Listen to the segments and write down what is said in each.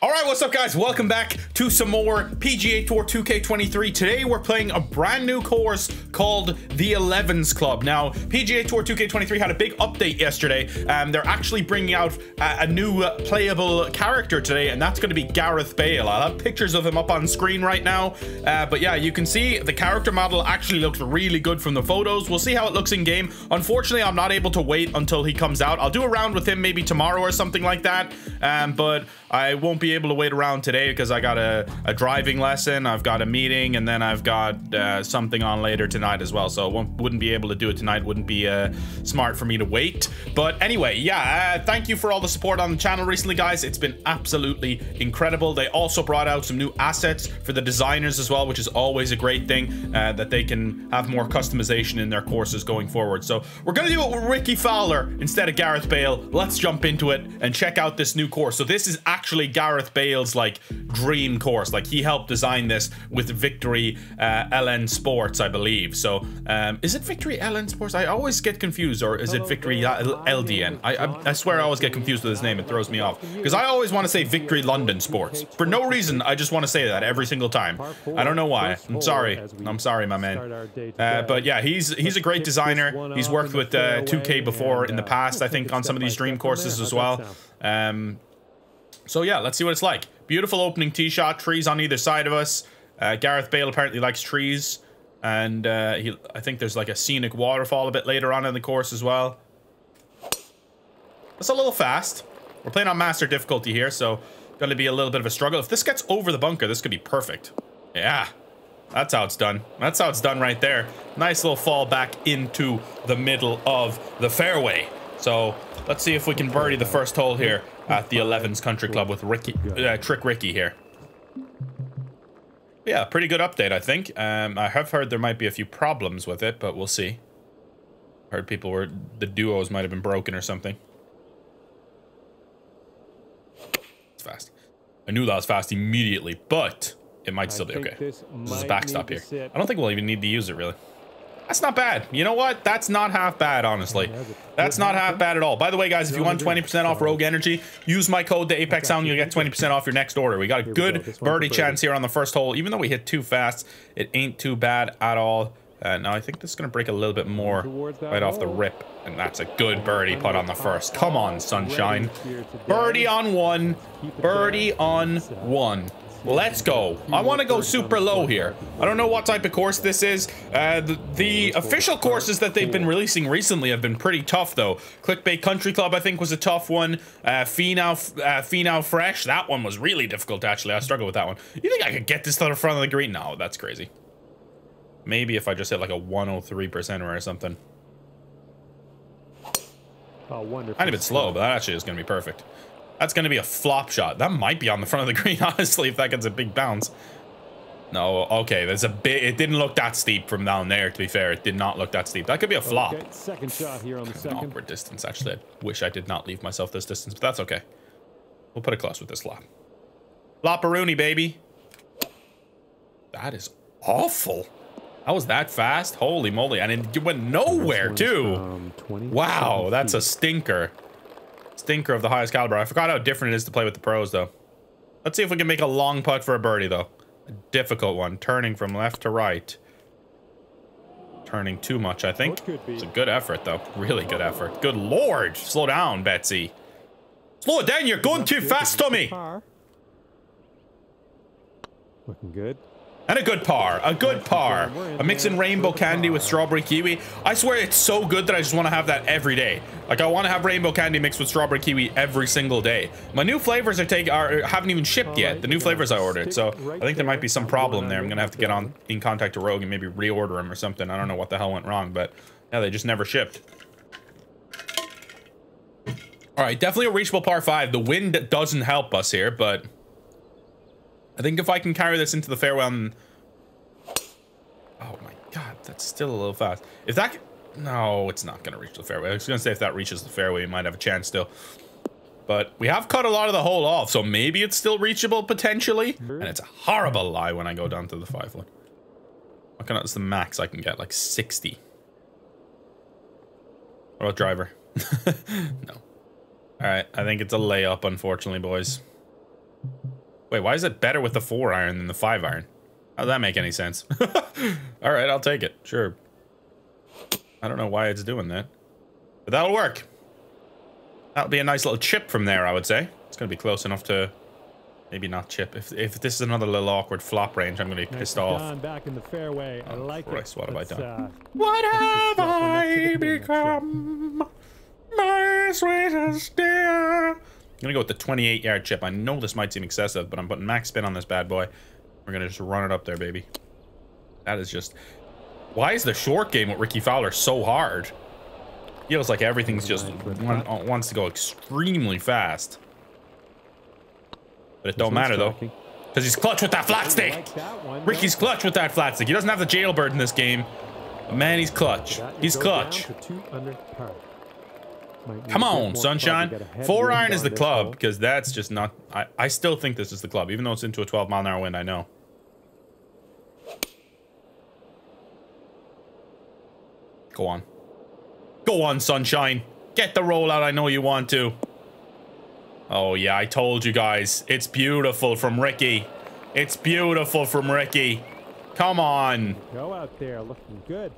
All right, what's up guys? Welcome back to some more PGA Tour 2K23. Today we're playing a brand new course called the 11s Club. Now, PGA Tour 2K23 had a big update yesterday. and they're actually bringing out a, a new uh, playable character today, and that's going to be Gareth Bale. I'll have pictures of him up on screen right now. Uh, but yeah, you can see the character model actually looks really good from the photos. We'll see how it looks in game. Unfortunately, I'm not able to wait until he comes out. I'll do a round with him maybe tomorrow or something like that. Um, but I won't be able to wait around today because I got a, a, driving lesson, I've got a meeting, and then I've got uh, something on later tonight as well. So wouldn't be able to do it tonight. Wouldn't be uh, smart for me to wait. But anyway, yeah, uh, thank you for all the support on the channel recently, guys. It's been absolutely incredible. They also brought out some new assets for the designers as well, which is always a great thing uh, that they can have more customization in their courses going forward. So we're going to do it with Rickie Fowler instead of Gareth Bale. Let's jump into it and check out this new course. So this is actually Gareth Bale's like dream course. Like he helped design this with Victory uh, LN Sports, I believe. So um, is it Victory LN Sports? I always get confused, or is it Victory LDN? I, I, I swear I always get confused with his name. It throws me off because I always want to say Victory London Sports for no reason. I just want to say that every single time. I don't know why. I'm sorry. I'm sorry, my man. Uh, but yeah, he's he's a great designer. He's worked with uh, 2K before in the past. I think on some of these dream courses as well. Um, so yeah, let's see what it's like. Beautiful opening tee shot, trees on either side of us. Uh, Gareth Bale apparently likes trees. And uh, he, I think there's like a scenic waterfall a bit later on in the course as well. That's a little fast. We're playing on master difficulty here, so going to be a little bit of a struggle. If this gets over the bunker, this could be perfect. Yeah, that's how it's done. That's how it's done right there. Nice little fall back into the middle of the fairway. So let's see if we can birdie the first hole here at the 11s Country Club with Ricky, uh, Trick Ricky here. Yeah, pretty good update, I think. Um, I have heard there might be a few problems with it, but we'll see. Heard people were the duos might have been broken or something. It's fast. I knew that was fast immediately, but it might still be okay. This, this is a backstop here. I don't think we'll even need to use it really. That's not bad. You know what? That's not half bad, honestly. That's not half bad at all. By the way, guys, if you want 20% off Rogue Energy, use my code, the Apex Hound, you'll get 20% off your next order. We got a good birdie chance here on the first hole. Even though we hit too fast, it ain't too bad at all. Uh, now, I think this is going to break a little bit more right off the rip. And that's a good birdie putt on the first. Come on, sunshine. Birdie on one. Birdie on one. Let's go. I want to go super low here. I don't know what type of course this is. Uh, the, the, official courses that they've been releasing recently have been pretty tough, though. Clickbait Country Club, I think, was a tough one. Uh, Finau, uh, Fresh, that one was really difficult, actually. I struggled with that one. You think I could get this to the front of the green? No, that's crazy. Maybe if I just hit like a 103% or something. Oh, wonderful. Kind of bit slow, but that actually is going to be perfect. That's going to be a flop shot. That might be on the front of the green, honestly, if that gets a big bounce. No, okay, there's a bit. It didn't look that steep from down there, to be fair. It did not look that steep. That could be a flop. Okay, second shot here on the second. An awkward distance, actually. I wish I did not leave myself this distance, but that's okay. We'll put it close with this flop. Flopperoonie, baby. That is awful. How was that fast? Holy moly. And it went nowhere, too. Wow, that's a stinker. Stinker of the highest caliber. I forgot how different it is to play with the pros, though. Let's see if we can make a long putt for a birdie, though. A difficult one. Turning from left to right. Turning too much, I think. It's a good effort, though. Really good effort. Good lord! Slow down, Betsy. Slow down, you're going too fast, Tommy! Looking good. And a good par. A good par. I'm mixing rainbow candy with strawberry kiwi. I swear it's so good that I just want to have that every day. Like I want to have rainbow candy mixed with strawberry kiwi every single day. My new flavors are take are uh, haven't even shipped yet. The new flavors I ordered. So I think there might be some problem there. I'm gonna have to get on in contact to Rogue and maybe reorder them or something. I don't know what the hell went wrong, but yeah, they just never shipped. All right, definitely a reachable par five. The wind doesn't help us here, but I think if I can carry this into the fairway on... Oh my god, that's still a little fast. If that... No, it's not going to reach the fairway. I was going to say if that reaches the fairway, we might have a chance still. But we have cut a lot of the hole off, so maybe it's still reachable potentially. And it's a horrible lie when I go down to the five. What kind of, that's the max I can get, like 60. What about driver? no. All right, I think it's a layup, unfortunately, boys. Wait, why is it better with the four iron than the five iron? How does that make any sense? All right, I'll take it. Sure. I don't know why it's doing that. But that'll work. That'll be a nice little chip from there, I would say. It's going to be close enough to... Maybe not chip. If, if this is another little awkward flop range, I'm going to be pissed off. back in the fairway. I Oh, like Christ, it. what have I Let's, done? uh, What have I next to the pin, next become? My sweetest dear. I'm gonna go with the 28 yard chip. I know this might seem excessive, but I'm putting max spin on this bad boy. We're gonna just run it up there, baby. That is just. Why is the short game with Rickie Fowler so hard? Feels like everything's just one, uh, wants to go extremely fast. But it don't matter though, because he's clutch with that flat stick. like that one. Ricky's clutch with that flat stick. He doesn't have the jailbird in this game. But man, he's clutch. He's clutch. down to two under par. Might need Come on, sunshine. club to get a Four iron is the club because that's just not. I, I still think this is the club, even though it's into a 12 mile an hour wind. I know. Go on. Go on, sunshine. Get the roll out. I know you want to. Oh, yeah, I told you guys. It's beautiful from Ricky. It's beautiful from Ricky. Come on. Go out there, looking good.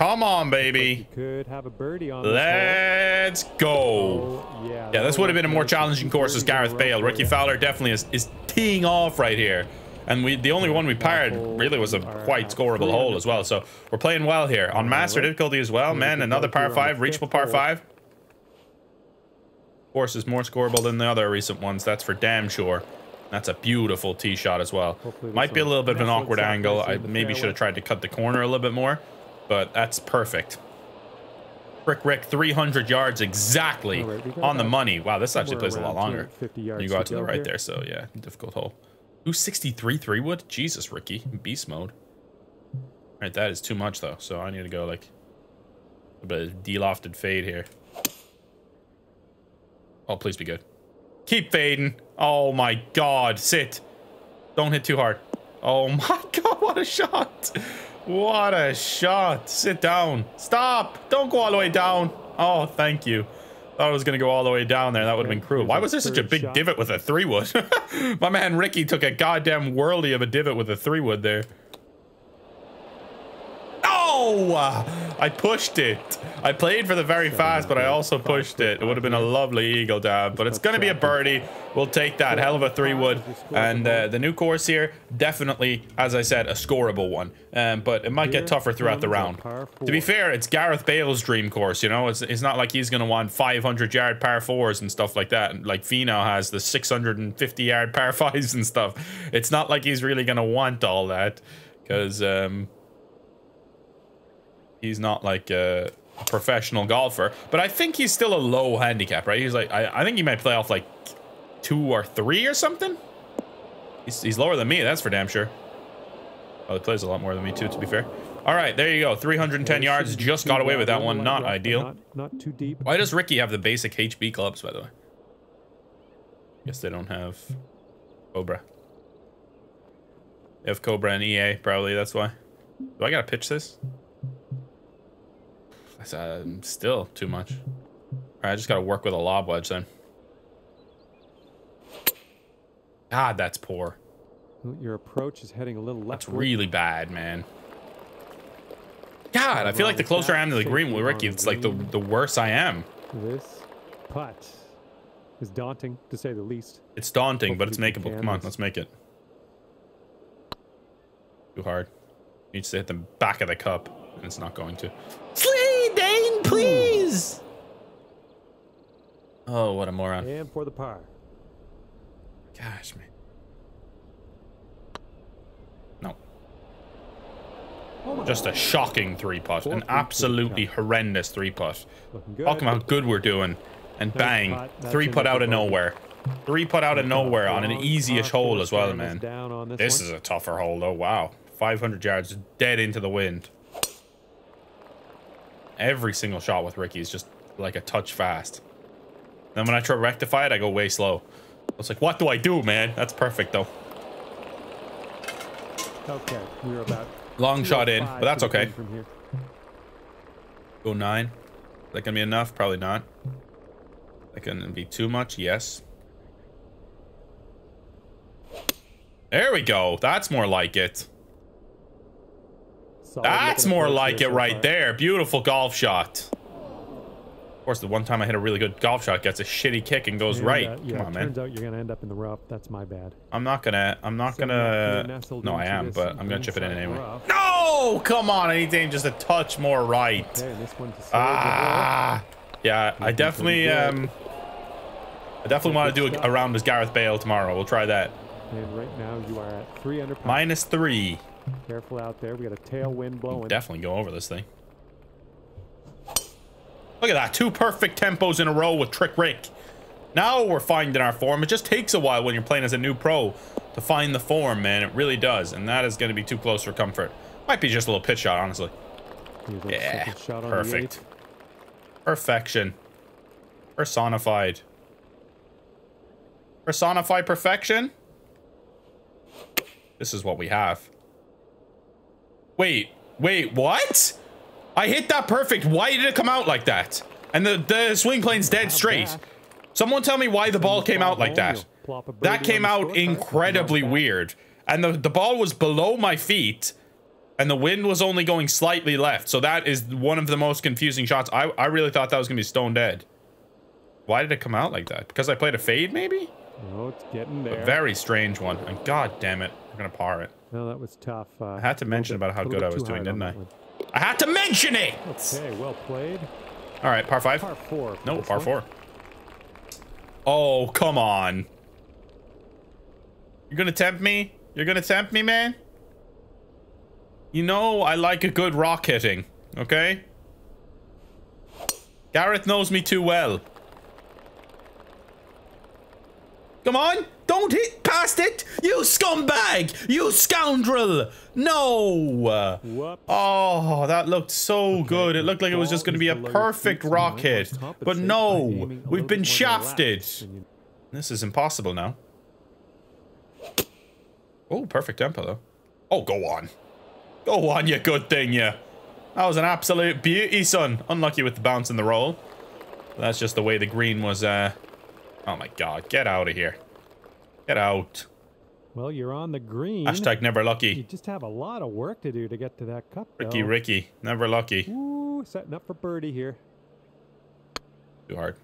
Come on, baby. could have a birdie on Let's go. Oh, yeah. Yeah, this would have been a more challenging course as Gareth Bale. Rickie Fowler definitely is, is teeing off right here. And we the only one we parred really was a quite scoreable hole as well. So we're playing well here. On master difficulty as well, man. Another par 5, reachable par 5. Course is more scoreable than the other recent ones. That's for damn sure. That's a beautiful tee shot as well. Might be a little bit of an awkward angle. I maybe should have tried to cut the corner a little bit more. But that's perfect. Rick Rick, 300 yards exactly All right, on the money. Wow, this actually plays a lot longer. 250 You go out to the right here. there, so yeah, difficult hole. 263 three wood? Jesus, Ricky. Beast mode. Alright, that is too much though, so I need to go like a bit of de-lofted fade here. Oh, please be good. Keep fading. Oh my god, sit. Don't hit too hard. Oh my god, what a shot. What a shot. Sit down. Stop. Don't go all the way down. Oh, thank you. Thought I was going to go all the way down there. That would have been cruel. Why was there such a big divot with a three wood? My man Ricky took a goddamn whirly of a divot with a three wood there. Oh! I pushed it. I played for the very fast, but I also pushed it. It would have been a lovely eagle dab, but it's going to be a birdie. We'll take that. Hell of a three wood. And uh, the new course here, definitely, as I said, a scoreable one. Um, but it might get tougher throughout the round. To be fair, it's Gareth Bale's dream course, you know? It's, it's not like he's going to want 500 yard par fours and stuff like that. Like Finau has the 650 yard par fives and stuff. It's not like he's really going to want all that because um, he's not like a professional golfer. But I think he's still a low handicap, right? He's like, I, I think he might play off like two or three or something. He's, he's lower than me, that's for damn sure. Oh, he plays a lot more than me too, to be fair. All right, there you go. 310 yards. Just got away with that one. Not ideal. Not, not too deep. Why does Ricky have the basic HB clubs, by the way? Guess they don't have Cobra. They have Cobra and EA, probably. That's why. Do I gotta pitch this? Uh, still too much. All right, I just gotta work with a lob wedge then. God, that's poor. Your approach is heading a little left. That's really bad, man. God, I feel like the closer I am to the green with Ricky, it's like the the worse I am. This putt is daunting, to say the least. It's daunting, but it's makeable. Come on, let's make it. Too hard. Needs to hit the back of the cup, and it's not going to. Dane, please! Oh, what a moron. And for the par. Gosh, man. No. Oh Just a shocking three putt. An absolutely horrendous three putt. Talking about how good we're doing. And bang, three putt out of nowhere. Three putt out of nowhere on an Long easy-ish hole as well, man. This This is a tougher hole, though. Wow. 500 yards dead into the wind. Every single shot with Ricky is just like a touch fast. Then when I try to rectify it, I go way slow. It's like, what do I do, man? That's perfect, though. Okay, we're about Long shot in, but that's oh okay. From here. Go nine. Is that gonna be enough? Probably not. That gonna be too much? Yes. There we go. That's more like it. Solid That's more like it so right far. there. Beautiful golf shot. Of course, the one time I hit a really good golf shot gets a shitty kick and goes And, right. uh, Come yeah, on, man. Turns out you're gonna end up in the rough. That's my bad. I'm not gonna. I'm not So, gonna. No, I am, but I'm gonna chip it in anyway. rough. No, come on. I need to aim just a touch more right. Okay, and this one to save Ah, yeah. I definitely. Um, I definitely want to do a, a round as Gareth Bale tomorrow. We'll try that. And right now you are at three under par. Minus three. Careful out there. We got a tailwind blowing. Definitely go over this thing. Look at that. Two perfect tempos in a row with Trick Rick. Now we're finding our form. It just takes a while when you're playing as a new pro to find the form, man. It really does. And that is going to be too close for comfort. Might be just a little pitch shot, honestly. Yeah. shot Perfect. Perfection. Personified. Personify perfection? This is what we have. Wait, wait, what? I hit that perfect. Why did it come out like that? And the, the swing plane's dead straight. Someone tell me why the ball came out like that. You'll plop a That came out incredibly wrong with that. weird. And the, the ball was below my feet, and the wind was only going slightly left. So that is one of the most confusing shots. I, I really thought that was going to be stone dead. Why did it come out like that? Because I played a fade, maybe? Oh, it's getting there. A very strange one. And god damn it, we're going to par it. No, that was tough. Uh, I had to mention about how good I was doing, didn't I? I had to mention it! Okay, well played. All right, par five? Par four. No, par one. four. Oh, come on. You're gonna tempt me? You're gonna tempt me, man? You know I like a good rock hitting, okay? Gareth knows me too well. Come on! Don't hit past it! You scumbag! You scoundrel! No! Whoops. Oh, that looked so good. It looked like it was just going to be a perfect rock hit. But no, we've been shafted. This is impossible now. Oh, perfect tempo, though. Oh, go on. Go on, you good thing, you. That was an absolute beauty, son. Unlucky with the bounce and the roll. That's just the way the green was, uh... Oh, my God. Get out of here. Get out. Well, you're on the green. Hashtag never lucky. You just have a lot of work to do to get to that cup. Ricky, though. Ricky. Never lucky. Ooh, setting up for birdie here. Too hard.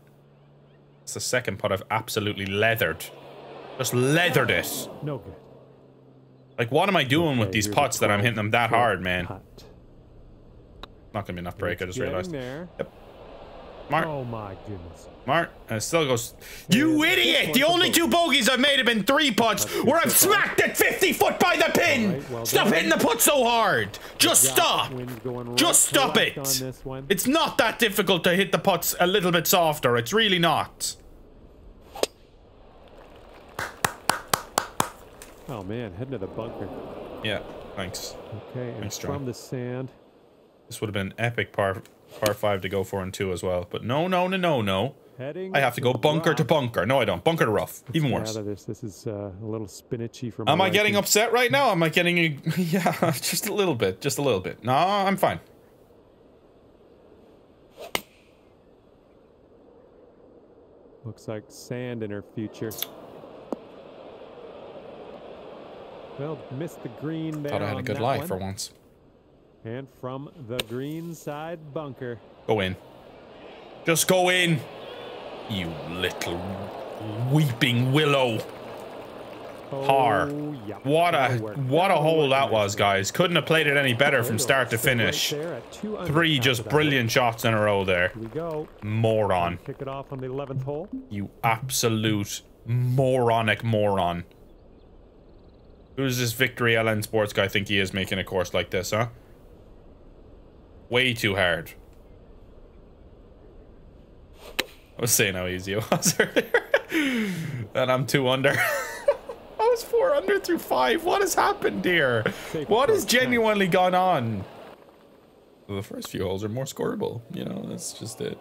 It's the second putt I've absolutely leathered. Just leathered it. No good. Like, what am I doing with these putts that I'm hitting them that hard, man? putt. Not gonna be enough break, I just realized. there. Mark, Oh my goodness. Mark, it still goes. You Yeah, idiot! The only two bogeys I've made have been three putts where I've smacked it 50 foot by the pin! Alright, well stop hitting the putt so hard! Just stop! right Just stop it! On. It's not that difficult to hit the putts a little bit softer. It's really not. Oh man, heading to the bunker. Yeah, thanks. Okay, and Thanks, from the sand. This would have been an epic par par five to go for in two as well. But no, no, no, no, no. Heading I have to go bunker to bunker. No, I don't. Bunker to rough. Even worse. Out of this. This is uh, a little spinachy for me. Am I getting liking. upset right now? Am I getting a, yeah, just a little bit, just a little bit. No, I'm fine. Looks like sand in her future. Well, missed the green there. Thought I had a good life for once. And from the green side bunker. Go in. Just go in. You little weeping willow. Oh, Har. Oh, yeah. What a what a hole that was, guys. Couldn't have played it any better from start to you go. Stay right finish. there at two under Three just brilliant shots in a row there. Moron. Kick it off on the 11th hole. You absolute moronic moron. Who's this Victory LN Sports guy think he is making a course like this, huh? Way too hard. I was saying how easy it was earlier. and I'm two under. I was four under through five. What has happened here? What has genuinely gone on? Well, the first few holes are more scoreable. You know, that's just it.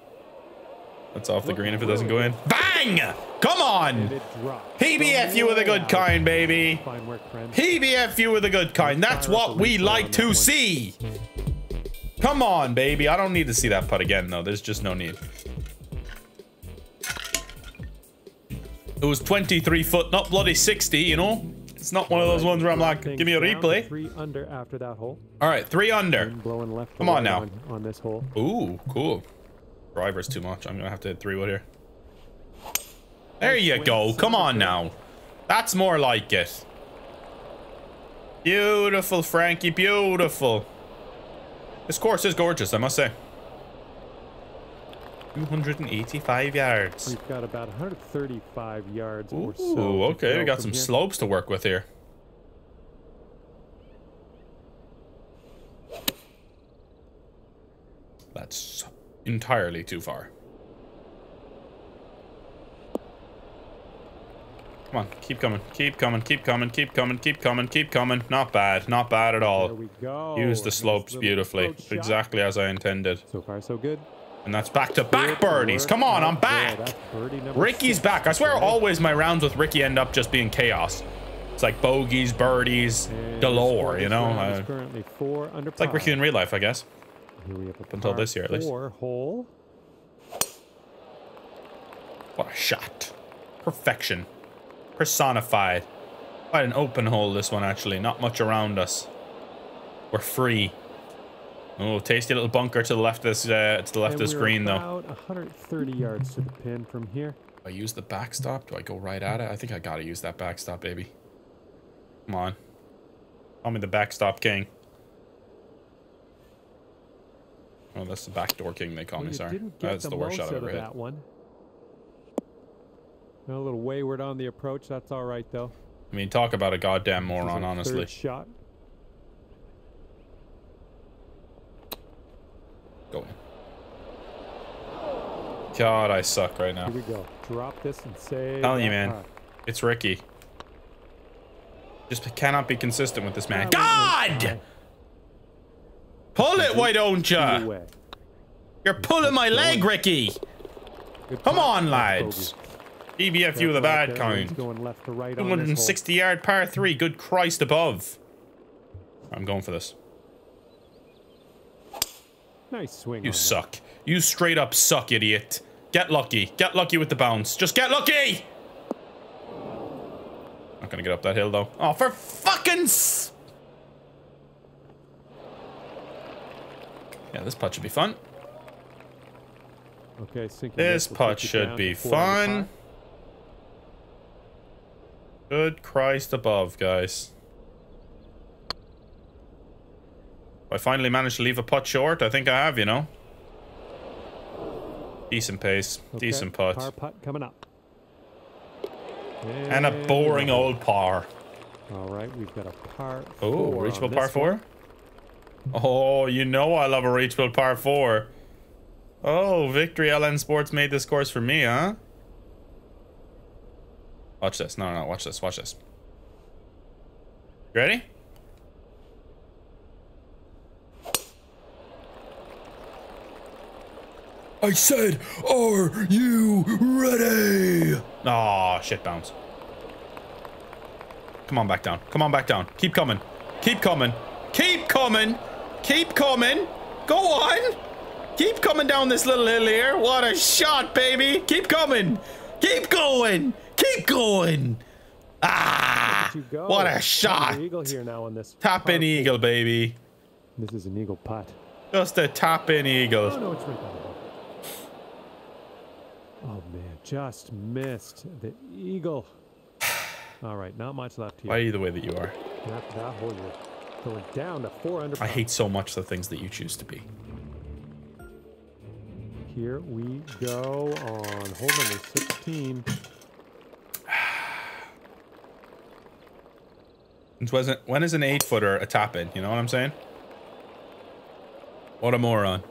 That's off the green if it doesn't go in. Bang! Come on! And it dropped. PBF you were the good kind, baby. Fine work, friend. PBF you were the good kind. That's what we like to see. Come on, baby. I don't need to see that putt again, though. There's just no need. It was 23 foot, not bloody 60, you know? It's not one of those ones where I'm like, give me a replay. Three under after that hole. All right, three under. Blowing left. Come on now. On, on this hole. Ooh, cool. Driver's too much. I'm gonna have to hit three wood here. There you go. Come on now. That's more like it. Beautiful, Frankie. Beautiful. This course is gorgeous, I must say. 285 yards. We've got about 135 yards Ooh, or so. okay. We got some here. slopes to work with here. That's entirely too far. Come on, keep coming, keep coming, keep coming, keep coming, keep coming, keep coming. Not bad, not bad at all. Use the slopes little beautifully, exactly as I intended. So far, so good. And that's back to back birdies. Come on, I'm back. Ricky's back. I swear always my rounds with Ricky end up just being chaos. It's like bogeys, birdies, galore, you know? Uh, currently four under it's like Ricky in real life, I guess. Here we have a until this year, at least. Hole. What a shot. Perfection. Personified. Quite an open hole, this one, actually. Not much around us. We're free. Oh, tasty little bunker to the left of this, uh, to the left of this green, though. About 130 yards to the pin from here. Do I use the backstop? Do I go right at it? I think I gotta use that backstop, baby. Come on. Call me the backstop king. Oh, that's the backdoor king they call Well, me, sorry. That's the, the worst shot I've ever of hit. that one. A little wayward on the approach. That's all right though. I mean, talk about a goddamn moron, our honestly. Third shot. Go in. God, I suck right now. Here we go. Drop this and save. Telling you, man. It's Ricky. Just cannot be consistent with this man. Wait, God! Pull it, why don't ya? You're pulling my leg, Ricky! Come on, lads. Bogey. BBFU the bad kind. Going left to right on 260 yard par 3. Good Christ above. I'm going for this. Nice swing. You on that. suck. You straight up suck, idiot. Get lucky. Get lucky with the bounce. Just get lucky! Not gonna get up that hill, though. Oh, for fucking s- Yeah, this putt should be fun. Okay, sinking This putt should be fun. Good Christ above, guys. I finally managed to leave a putt short. I think I have, you know. Decent pace. Okay, Decent putt. Par putt coming up. And a boring old par. All right, we've got a par. Oh, reachable par four? one. Oh, you know I love a reachable par four. Oh, Victory LN Sports made this course for me, huh? Watch this. No, no, no. Watch this. Watch this. You ready? I said, are you ready? Aw, shit bounce. Come on back down. Come on back down. Keep coming. Keep coming. Keep coming. Keep coming. Go on. Keep coming down this little hill here. What a shot, baby. Keep coming. Keep going. Keep going. Ah. Go. What a shot. Eagle here now on this. Par in eagle, baby. This is an eagle putt. Just a top in Oh eagle. no, it's right down the hole. Oh man, just missed the eagle. All right, not much left here. Why are you the way that you are? Not that hole. You're going down to four under. I hate so much the things that you choose to be. Here we go on hole number 16. Wasn't, when is an eight footer a tap in? You know what I'm saying? What a moron.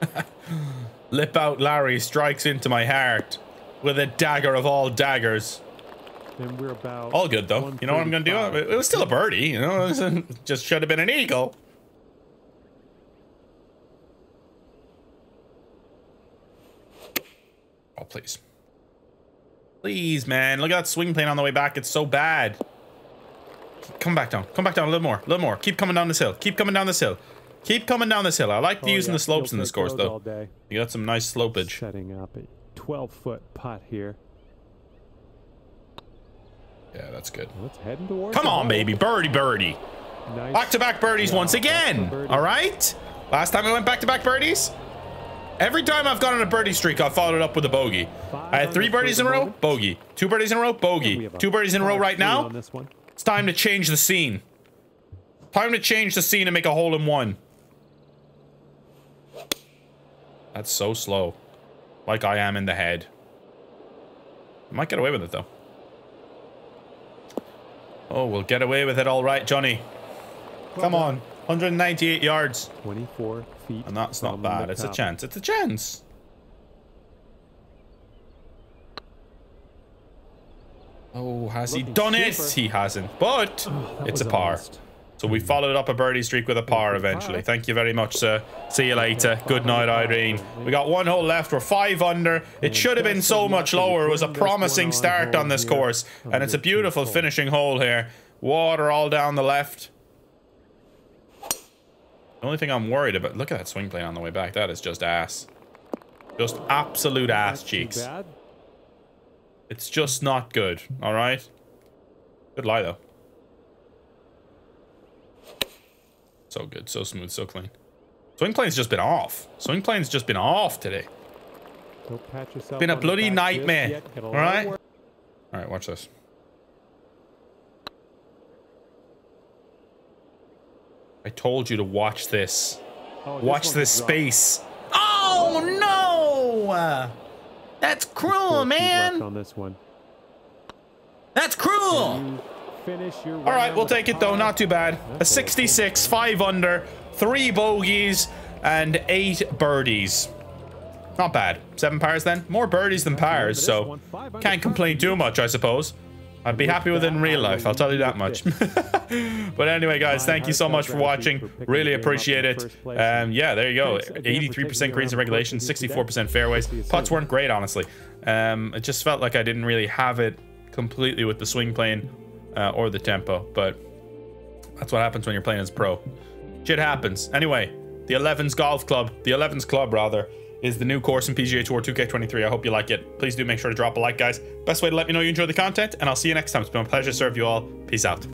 Lip out Larry strikes into my heart with a dagger of all daggers. We're about All good though. You know what I'm gonna do? It was still a birdie, you know? It was- just should have been an eagle. Oh, please. Please, man. Look at that swing plane on the way back. It's so bad. Come back down. Come back down a little more. A little more. Keep coming down this hill. Keep coming down this hill. Keep coming down this hill. I like Oh, using yeah, the slopes you'll in this course, though. You got some nice slopage. Setting up a 12 foot putt here. Yeah, that's good. Let's heading towards. Come on, baby. Birdie, birdie. Nice. Back to back birdies once again. birdie. All right. Last time I went back to back birdies. Every time I've gone on a birdie streak, I've followed it up with a bogey. I had three birdies in a row, bogey. Two birdies in a row, bogey. Two birdies in a row right now. On this one. It's time to change the scene. Time to change the scene and make a hole in one. That's so slow. Like I am in the head. I might get away with it though. Oh, we'll get away with it all right, Johnny. Come on. 198 yards. 24 feet. And that's not bad. It's a chance. It's a chance. Oh, has he Looking done it? He hasn't. But That it's a par. So we followed up a birdie streak with a par eventually. Thank you very much, sir. See you later. Good night, Irene. We got one hole left. We're five under. It should have been so much lower. It was a promising start on this course. And it's a beautiful finishing hole here. Water all down the left. The only thing I'm worried about... Look at that swing plane on the way back. That is just ass. Just absolute ass cheeks. It's just not good. All right? Good lie, though. So good. So smooth. So clean. Swing plane's just been off. Swing plane's just been off today. Don't pat yourself Been a bloody nightmare. yet. Got a All right? All right, watch this. I told you to watch this. Oh, Watch one this space. Oh, no! That's cruel, Four feet left man. On this one. That's cruel. Finish your All right, we'll take it though. Not too bad. A 66, five under, three bogeys, and eight birdies. Not bad. Seven pars then. More birdies than pars, so can't complain too much, I suppose. I'd be happy with it in real life. I'll tell you that much. but anyway, guys, thank you so much for watching. Really appreciate it. Um, yeah, there you go. 83% greens in regulation, 64% fairways. Putts weren't great, honestly. Um, it just felt like I didn't really have it completely with the swing plane uh, or the tempo, but that's what happens when you're playing as pro. Shit happens. Anyway, the 11s Golf Club, the 11s Club rather, is the new course in PGA Tour 2K23. I hope you like it. Please do make sure to drop a like, guys. Best way to let me know you enjoy the content, and I'll see you next time. It's been a pleasure to serve you all. Peace out.